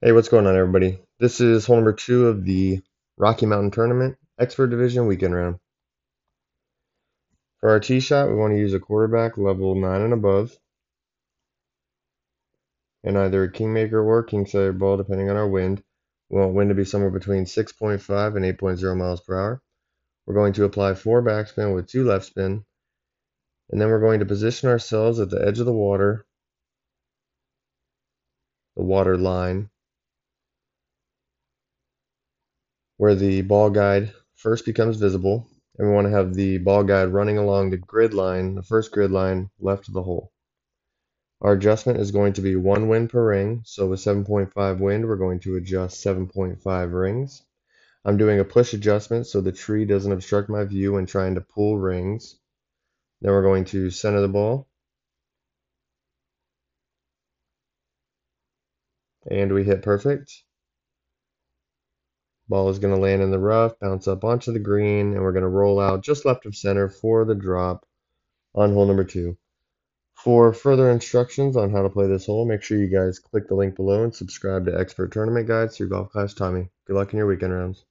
Hey, what's going on, everybody? This is hole number two of the Rocky Mountain Tournament Expert Division Weekend Round. For our tee shot, we want to use a quarterback level 9 and above, and either a Kingmaker or Kingslider ball, depending on our wind. We want wind to be somewhere between 6.5 and 8.0 miles per hour. We're going to apply four backspin with two left spin, and then we're going to position ourselves at the edge of the water, the water line, where the ball guide first becomes visible, and we want to have the ball guide running along the grid line, the first grid line left of the hole. Our adjustment is going to be one wind per ring, so with 7.5 wind, we're going to adjust 7.5 rings. I'm doing a push adjustment so the tree doesn't obstruct my view when trying to pull rings. Then we're going to center the ball. And we hit perfect. Ball is going to land in the rough, bounce up onto the green, and we're going to roll out just left of center for the drop on hole number two. For further instructions on how to play this hole, make sure you guys click the link below and subscribe to Expert Tournament Guides through Golf Clash Tommy. Good luck in your weekend rounds.